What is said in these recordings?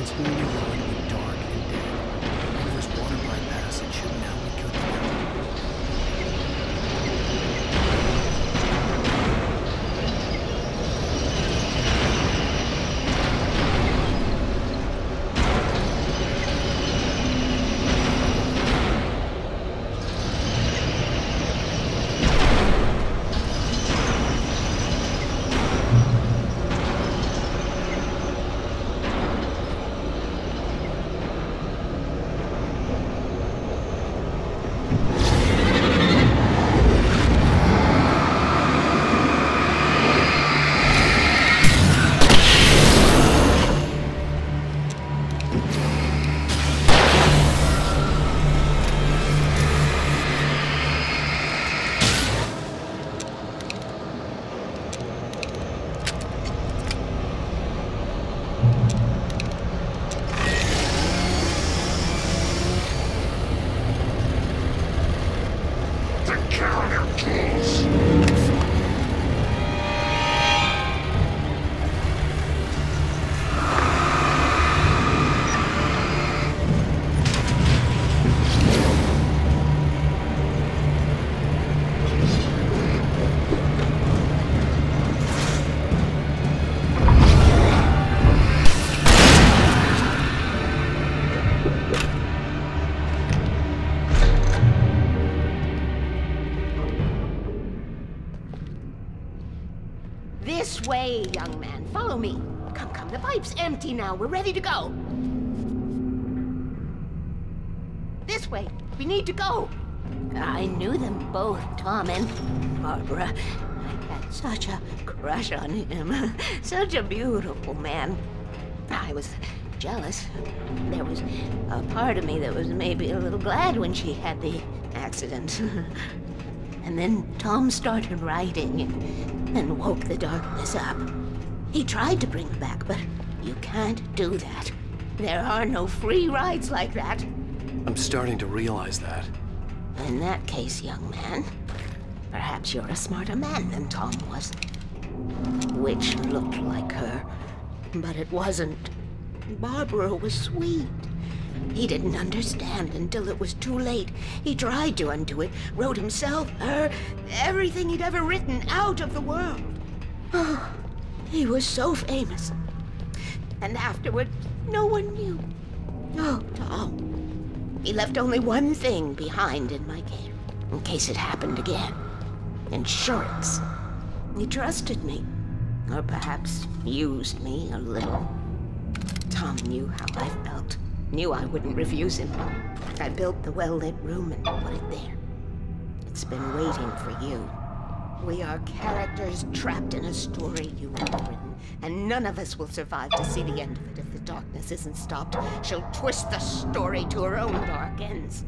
Its only Follow me. Come, come. The pipe's empty now. We're ready to go. This way. We need to go. I knew them both, Tom and Barbara. I had such a crush on him. such a beautiful man. I was jealous. There was a part of me that was maybe a little glad when she had the accident. and then Tom started writing and, and woke the darkness up. He tried to bring her back, but you can't do that. There are no free rides like that. I'm starting to realize that. In that case, young man, perhaps you're a smarter man than Tom was. Which looked like her, but it wasn't. Barbara was sweet. He didn't understand until it was too late. He tried to undo it, wrote himself, her, everything he'd ever written out of the world. He was so famous. And afterward, no one knew. Oh, Tom. He left only one thing behind in my care, in case it happened again. Insurance. He trusted me. Or perhaps used me a little. Tom knew how I felt. Knew I wouldn't refuse him. I built the well-lit room and put it there. It's been waiting for you. We are characters trapped in a story you have written, and none of us will survive to see the end of it if the darkness isn't stopped. She'll twist the story to her own dark ends.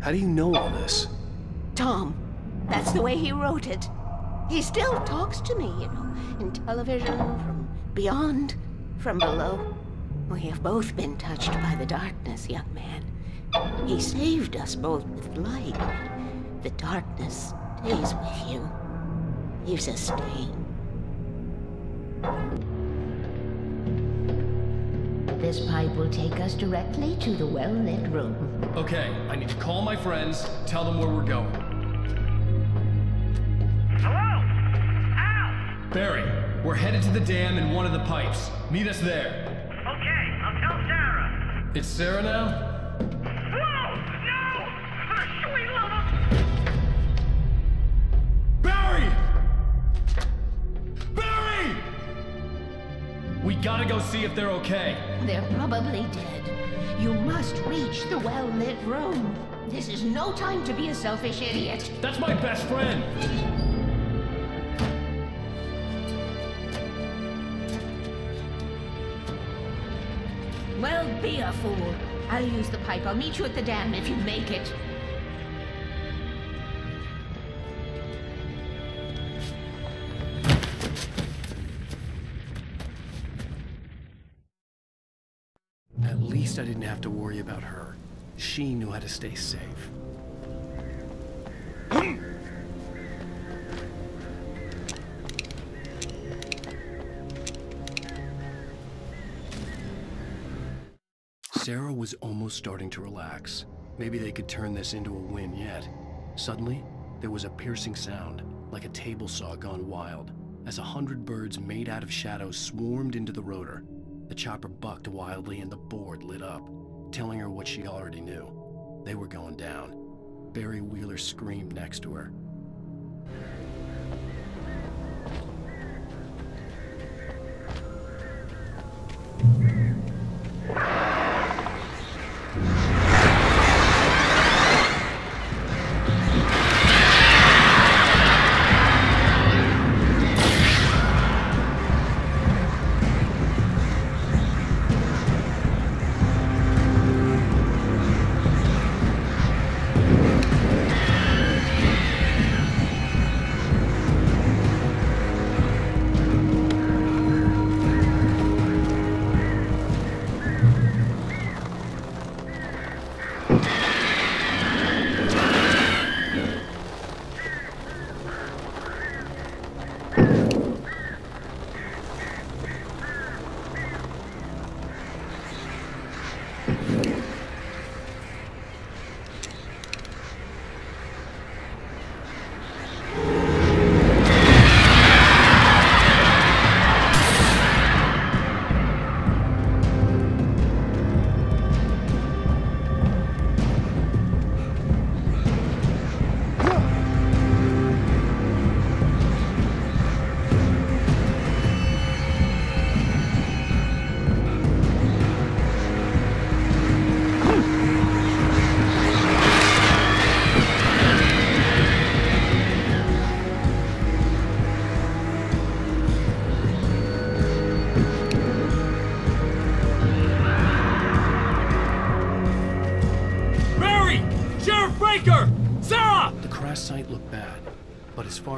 How do you know all this? Tom, that's the way he wrote it. He still talks to me, you know, in television, from beyond, from below. We have both been touched by the darkness, young man. He saved us both with light. The darkness stays with you. Leaves a stain. This pipe will take us directly to the well-lit room. Okay, I need to call my friends, tell them where we're going. Hello? Al! Barry, we're headed to the dam in one of the pipes. Meet us there. Okay, I'll tell Sarah. It's Sarah now? Gotta go see if they're okay. They're probably dead. You must reach the well-lit room. This is no time to be a selfish idiot. That's my best friend. Well, be a fool. I'll use the pipe. I'll meet you at the dam if you make it. I didn't have to worry about her. She knew how to stay safe. Sarah was almost starting to relax. Maybe they could turn this into a win yet. Suddenly, there was a piercing sound, like a table saw gone wild, as a hundred birds made out of shadows swarmed into the rotor, the chopper bucked wildly and the board lit up, telling her what she already knew. They were going down. Barry Wheeler screamed next to her.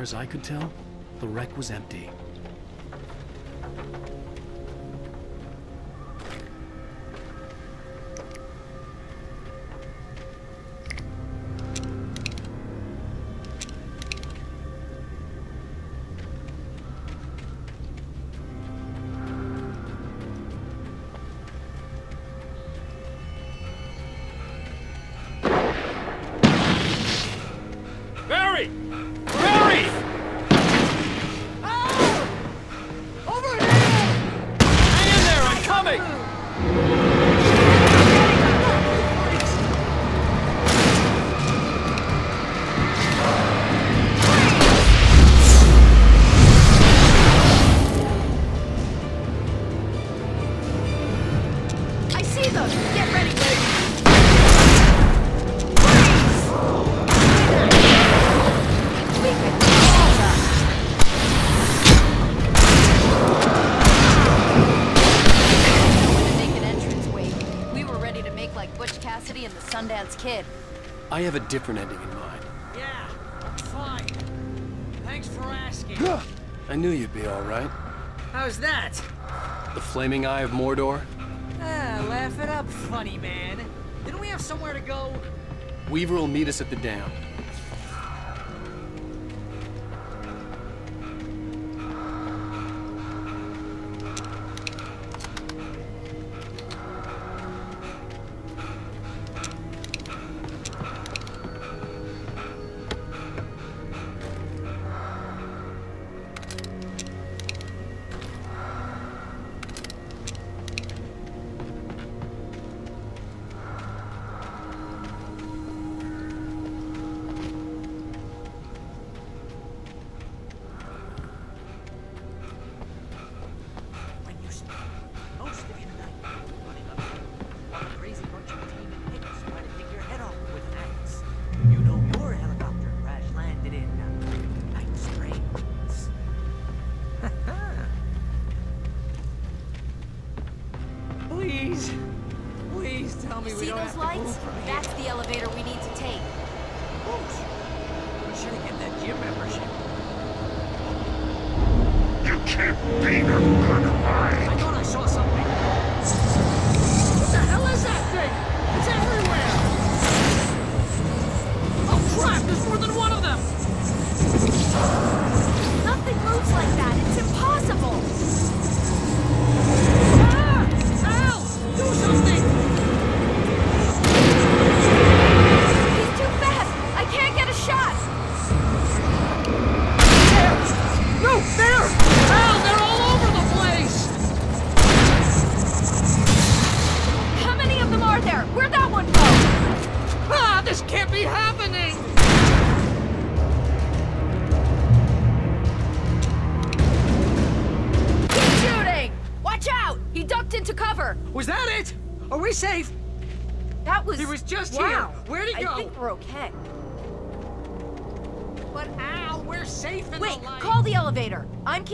as I could tell, the wreck was empty. Barry! Barry! Over here! Hang in there, I'm coming! have a different ending in mind. Yeah, fine. Thanks for asking. I knew you'd be all right. How's that? The Flaming Eye of Mordor? Ah, laugh it up, funny man. Didn't we have somewhere to go? Weaver will meet us at the dam.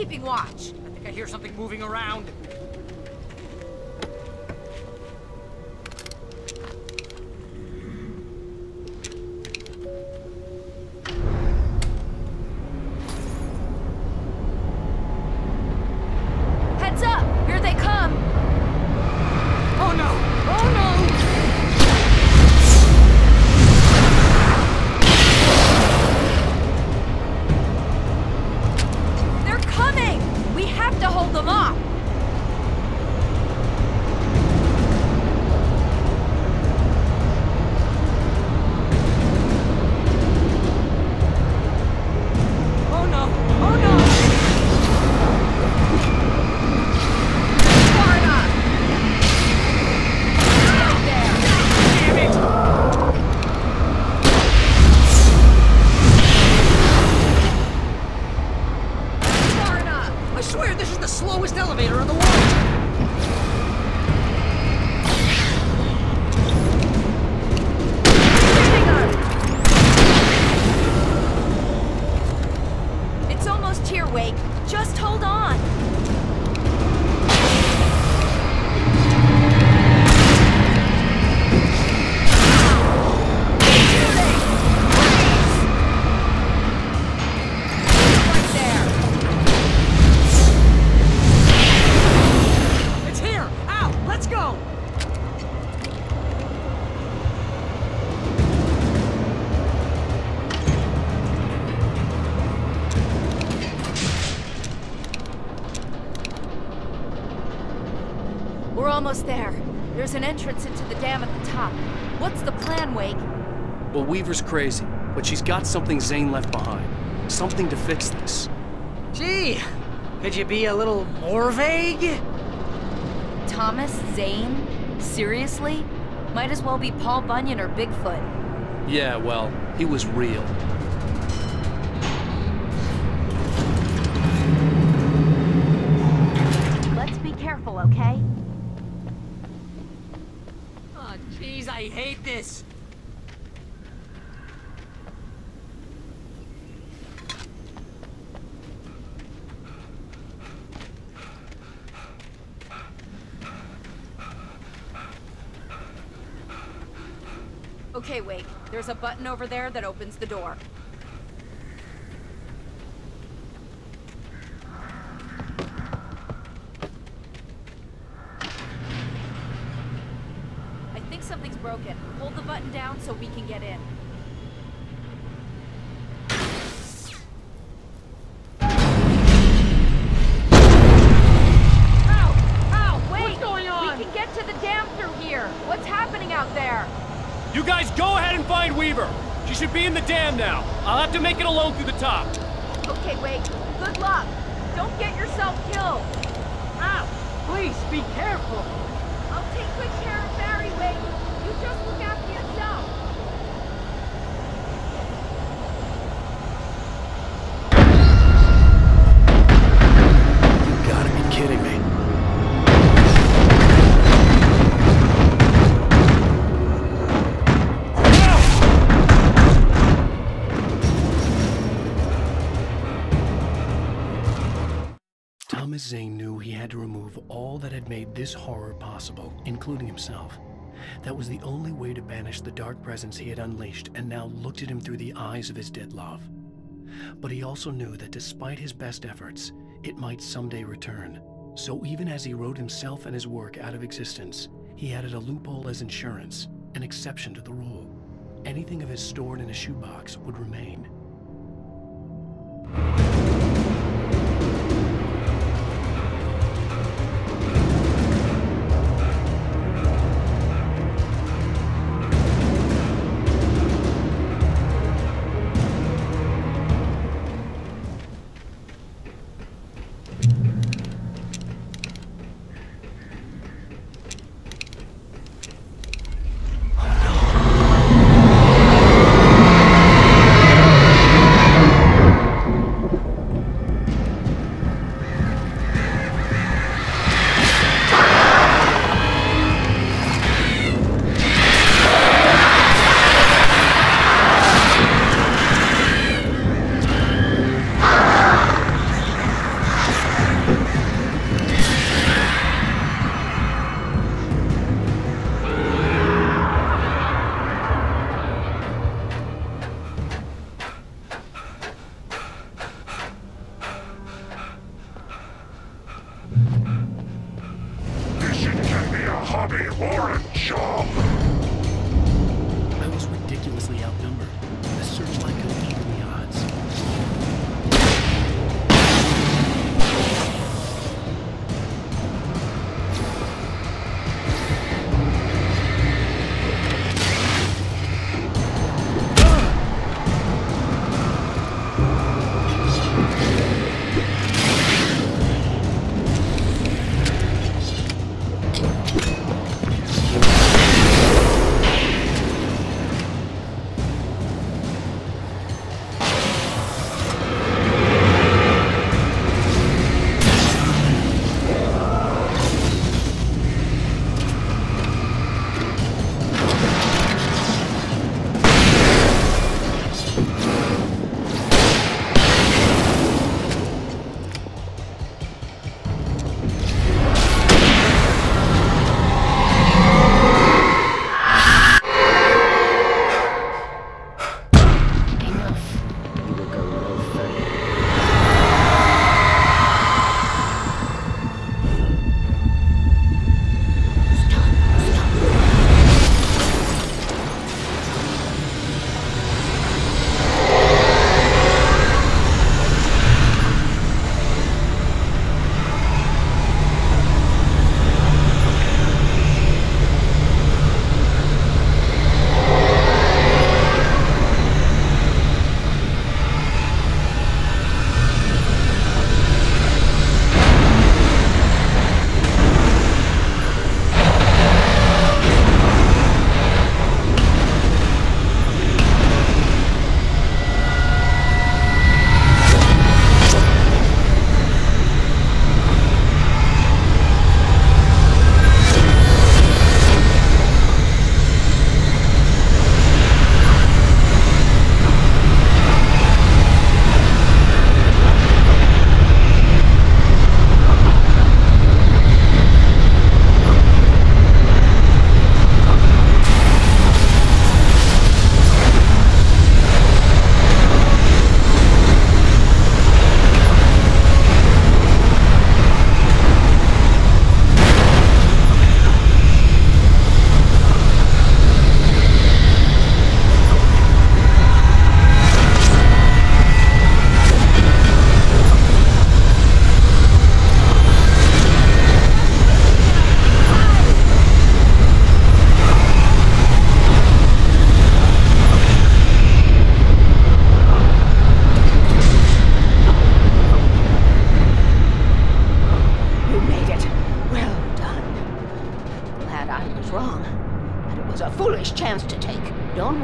Keeping watch. I think I hear something moving around. Entrance into the dam at the top. What's the plan, Wake? Well, Weaver's crazy, but she's got something Zane left behind. Something to fix this. Gee, could you be a little more vague? Thomas Zane? Seriously? Might as well be Paul Bunyan or Bigfoot. Yeah, well, he was real. I hate this. Okay, Wake. There's a button over there that opens the door. Alone through the top. Okay, Wake. Good luck. Don't get yourself killed. Ow! Please, be careful! I'll take good care of Barry, Wake. You just look after yourself. You gotta be kidding me. Zane knew he had to remove all that had made this horror possible, including himself. That was the only way to banish the dark presence he had unleashed and now looked at him through the eyes of his dead love. But he also knew that despite his best efforts, it might someday return. So even as he wrote himself and his work out of existence, he added a loophole as insurance, an exception to the rule. Anything of his stored in a shoebox would remain.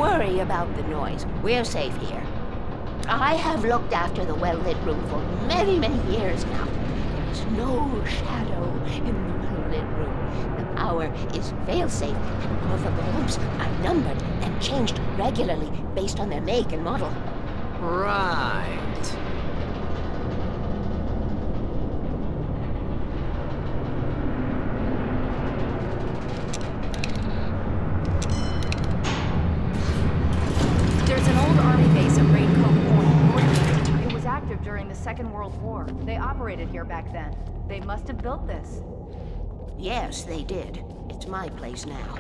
Worry about the noise. We're safe here. I have looked after the well-lit room for many, many years now. There is no shadow in the well-lit room. The power is fail-safe, and all the bulbs are numbered and changed regularly based on their make and model. Right. World War. They operated here back then. They must have built this. Yes, they did. It's my place now.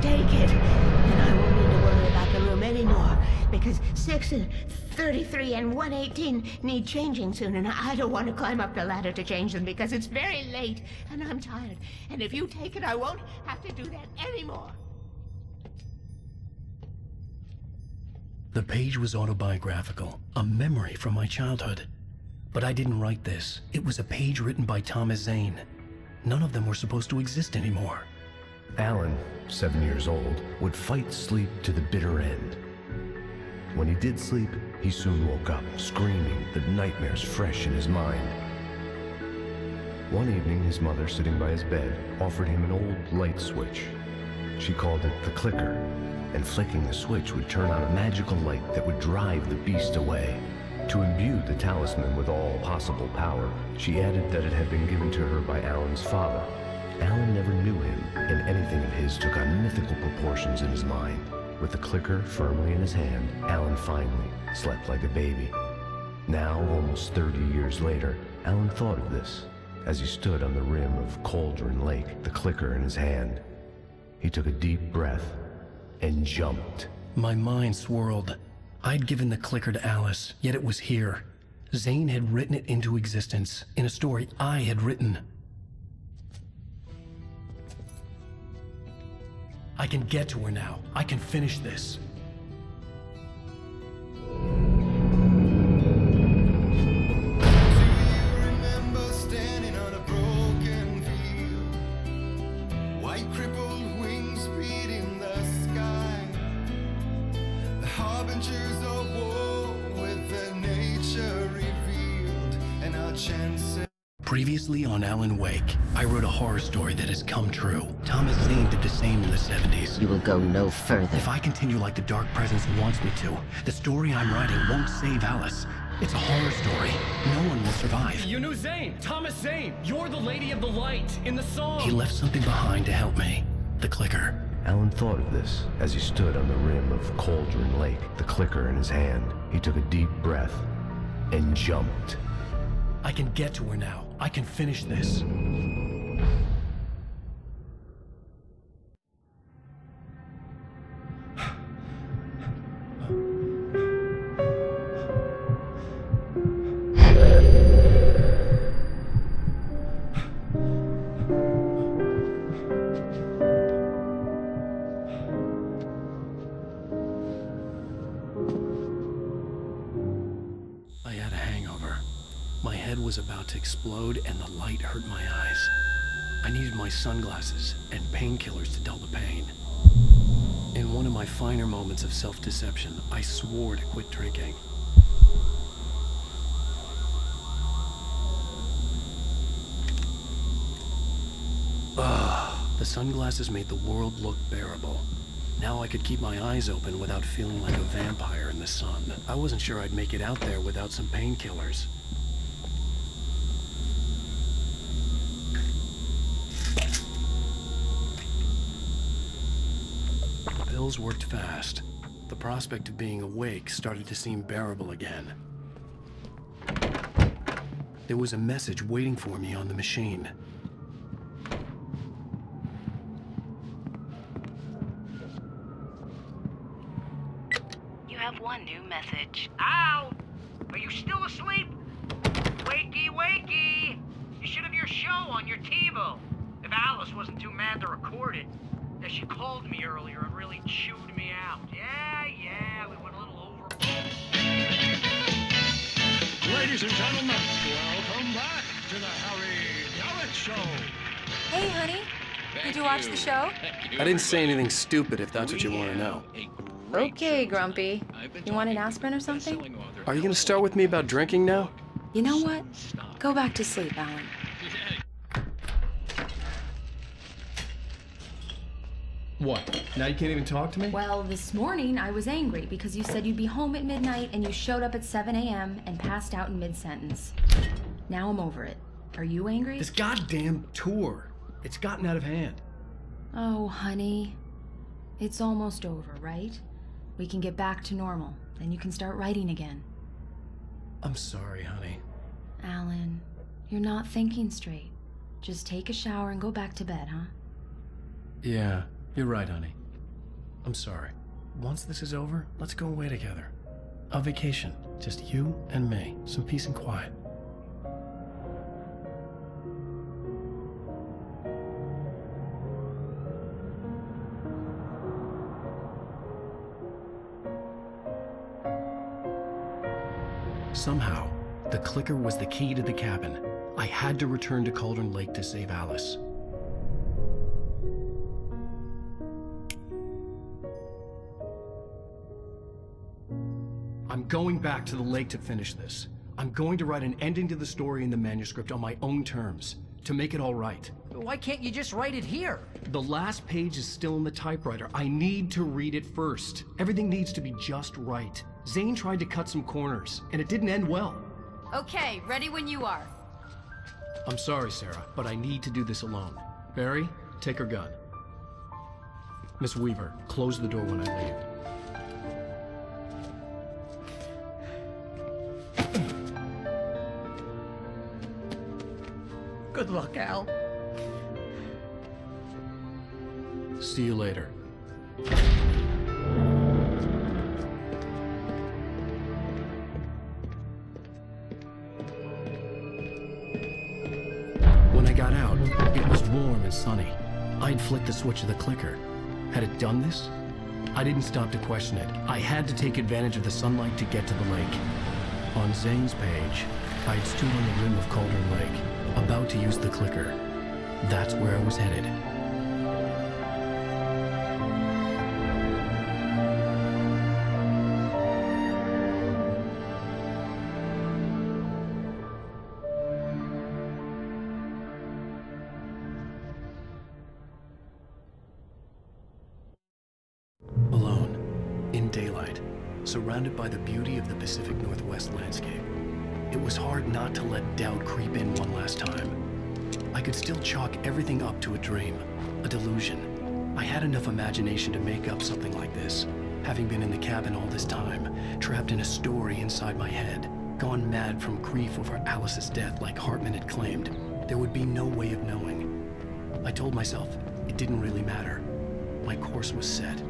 Take it, and I won't need to worry about the room anymore. Because 6 and 33 and 118 need changing soon, and I don't want to climb up the ladder to change them because it's very late, and I'm tired. And if you take it, I won't have to do that anymore. The page was autobiographical, a memory from my childhood. But I didn't write this. It was a page written by Thomas Zane. None of them were supposed to exist anymore. Alan, seven years old, would fight sleep to the bitter end. When he did sleep, he soon woke up, screaming, the nightmares fresh in his mind. One evening, his mother, sitting by his bed, offered him an old light switch. She called it the clicker, and flicking the switch would turn on a magical light that would drive the beast away. To imbue the talisman with all possible power, she added that it had been given to her by Alan's father. Alan never knew him, and anything of his took on mythical proportions in his mind. With the clicker firmly in his hand, Alan finally slept like a baby. Now, almost 30 years later, Alan thought of this as he stood on the rim of Cauldron Lake, the clicker in his hand. He took a deep breath and jumped. My mind swirled. I'd given the clicker to Alice, yet it was here. Zane had written it into existence in a story I had written. I can get to her now. I can finish this. remember standing on a broken field. White crippled harbingers of war with the nature revealed. And our chances. Previously on Alan Wake, I wrote a horror story that has come true. Thomas Zane did the same in the 70s. You will go no further. If I continue like the Dark Presence wants me to, the story I'm writing won't save Alice. It's a horror story. No one will survive. You knew Zane! Thomas Zane! You're the Lady of the Light in the song! He left something behind to help me. The clicker. Alan thought of this as he stood on the rim of Cauldron Lake, the clicker in his hand. He took a deep breath and jumped. I can get to her now. I can finish this. One of my finer moments of self-deception, I swore to quit drinking. Ugh, the sunglasses made the world look bearable. Now I could keep my eyes open without feeling like a vampire in the sun. I wasn't sure I'd make it out there without some painkillers. Pills worked fast. The prospect of being awake started to seem bearable again. There was a message waiting for me on the machine. You have one new message. Ow! Are you still asleep? Wakey, wakey! You should have your show on your TiVo. If Alice wasn't too mad to record it. Yeah, she called me earlier and really chewed me out. Yeah, yeah, we went a little overboard. Ladies and gentlemen, welcome back to the Harry Garrett Show. Hey, honey. Did you watch the show? I didn't say anything stupid if that's what you want to know. Okay, Grumpy. You want an aspirin or something? Are you going to start with me about drinking now? You know what? Go back to sleep, Alan. What? Now you can't even talk to me? Well, this morning I was angry because you said you'd be home at midnight and you showed up at 7 a.m. and passed out in mid sentence. Now I'm over it. Are you angry? This goddamn tour. It's gotten out of hand. Oh, honey. It's almost over, right? We can get back to normal. Then you can start writing again. I'm sorry, honey. Alan, you're not thinking straight. Just take a shower and go back to bed, huh? Yeah, you're right, honey. I'm sorry. Once this is over, let's go away together. A vacation. Just you and me. Some peace and quiet. Somehow, the clicker was the key to the cabin. I had to return to Cauldron Lake to save Alice. I'm going back to the lake to finish this. I'm going to write an ending to the story in the manuscript on my own terms, to make it all right. Why can't you just write it here? The last page is still in the typewriter. I need to read it first. Everything needs to be just right. Zane tried to cut some corners, and it didn't end well. Okay, ready when you are. I'm sorry, Sarah, but I need to do this alone. Barry, take her gun. Miss Weaver, close the door when I leave. Good luck, Al. See you later. When I got out, it was warm and sunny. I'd flicked the switch of the clicker. Had it done this? I didn't stop to question it. I had to take advantage of the sunlight to get to the lake. On Zane's page, I'd stood on the rim of Cauldron Lake, about to use the clicker. That's where I was headed. Alone, in daylight, surrounded by the beauty of the Pacific Northwest landscape. It was hard not to let doubt creep in one last time. I could still chalk everything up to a dream, a delusion. I had enough imagination to make up something like this, having been in the cabin all this time, trapped in a story inside my head, gone mad from grief over Alice's death like Hartman had claimed. There would be no way of knowing. I told myself it didn't really matter. My course was set.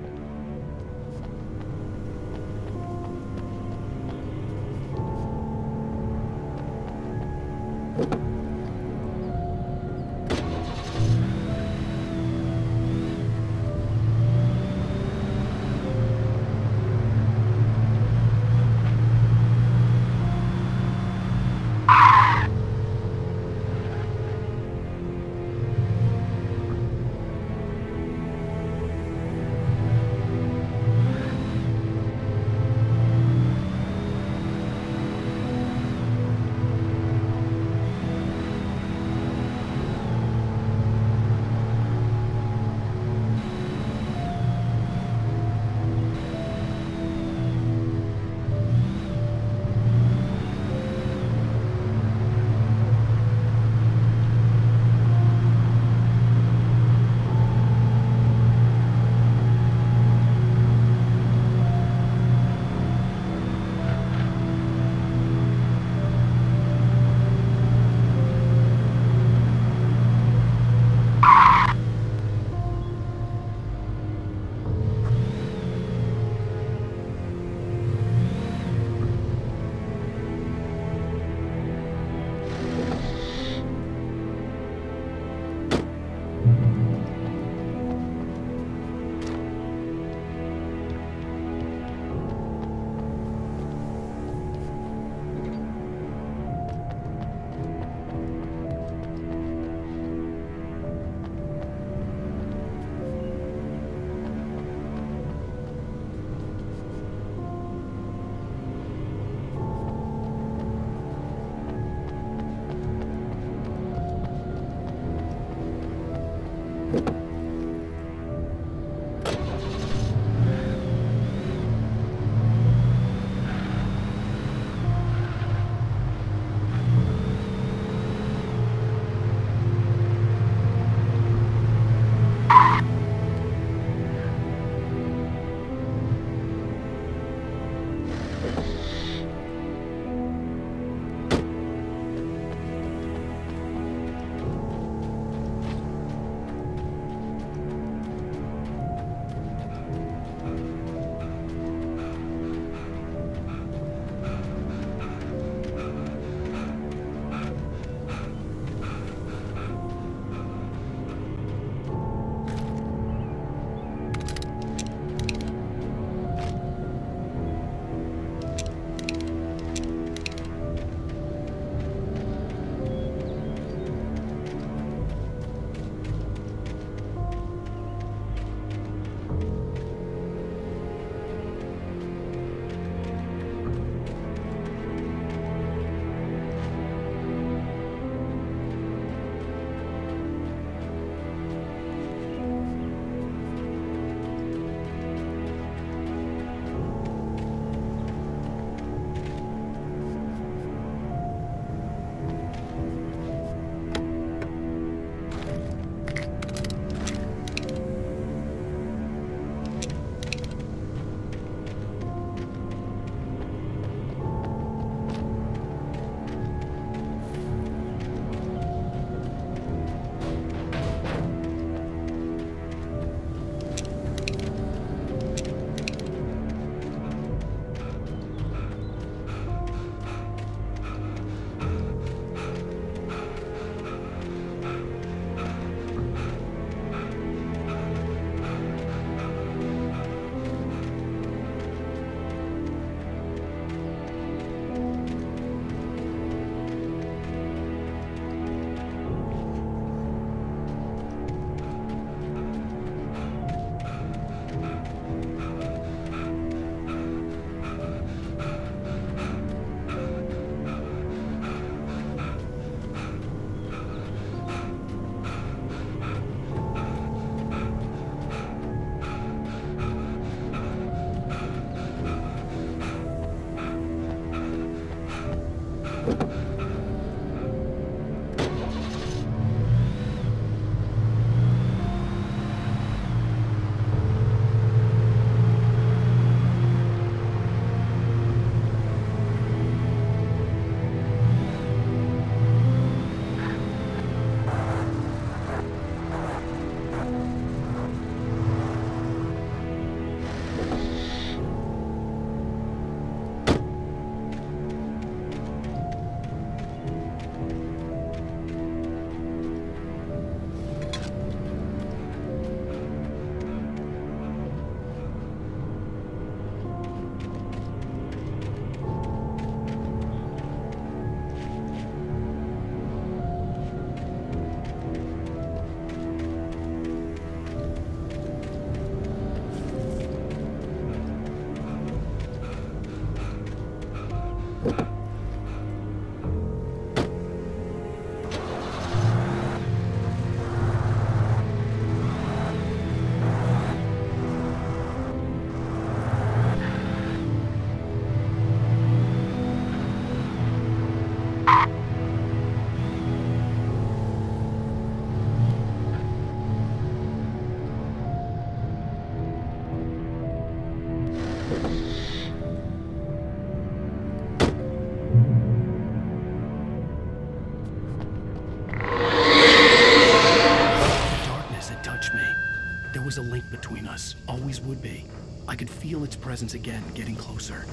Presence again, getting closer.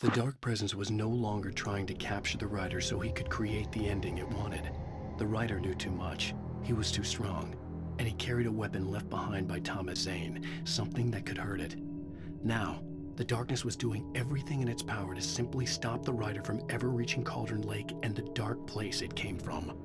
The Dark Presence was no longer trying to capture the Writer so he could create the ending it wanted. The Writer knew too much. He was too strong. And he carried a weapon left behind by Thomas Zane, something that could hurt it. Now, the darkness was doing everything in its power to simply stop the Writer from ever reaching Cauldron Lake and the dark place it came from.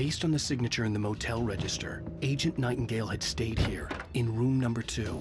Based on the signature in the motel register, Agent Nightingale had stayed here, in room number two.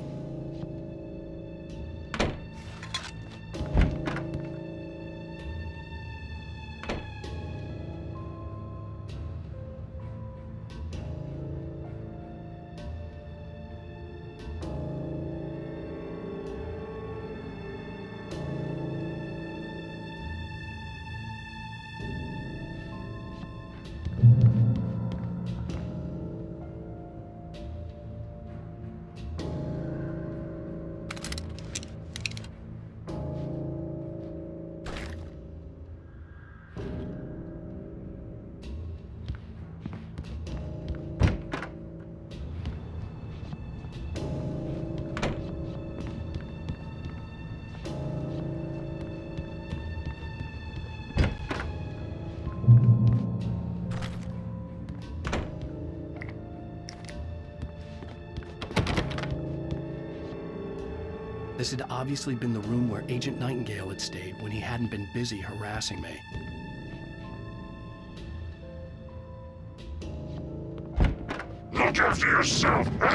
This had obviously been the room where Agent Nightingale had stayed when he hadn't been busy harassing me. Look after yourself eh?